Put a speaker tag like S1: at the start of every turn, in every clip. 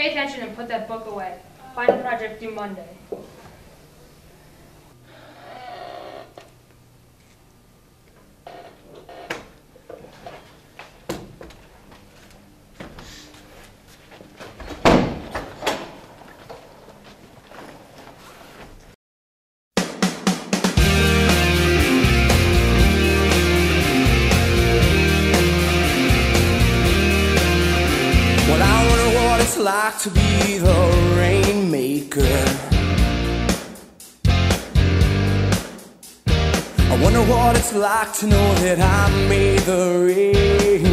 S1: Pay attention and put that book away. Final project due Monday.
S2: Like to be the rainmaker. I wonder what it's like to know that I made the rain.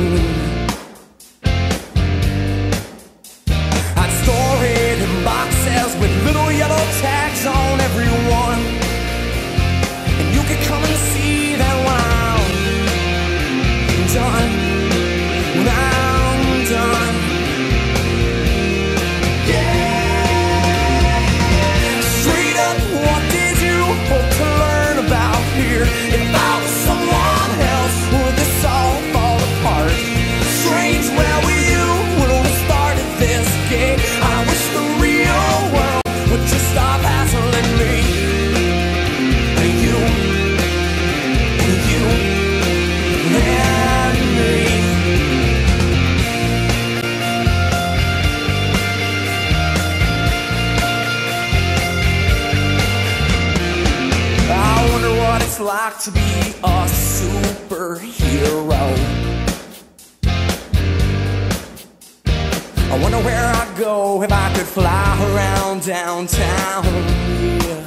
S2: I'd store it in boxes with little yellow tags on every like to be a superhero. I wonder where I'd go if I could fly around downtown. Yeah.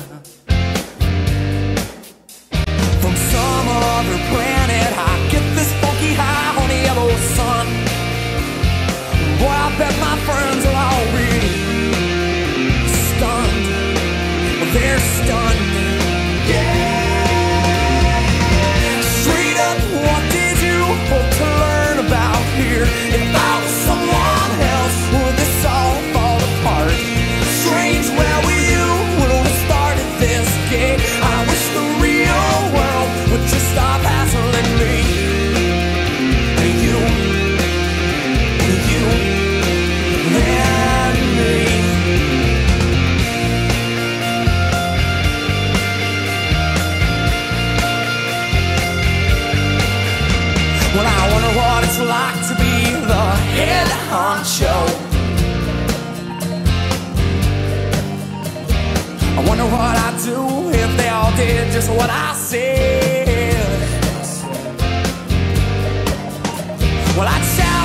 S2: From some other planet, I get this funky high on the yellow sun. Boy, I bet my friends are all really stunned. They're stunned. Honcho. I wonder what I'd do if they all did just what I said. Well, I'd